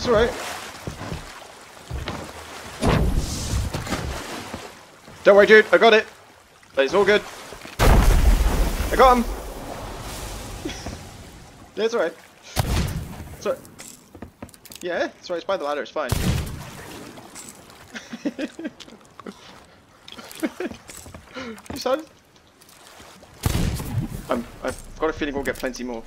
It's alright. Don't worry, dude. I got it. It's all good. I got him. yeah, it's alright. It's alright. Yeah, it's alright. It's by the ladder. It's fine. you son? I'm, I've got a feeling we'll get plenty more.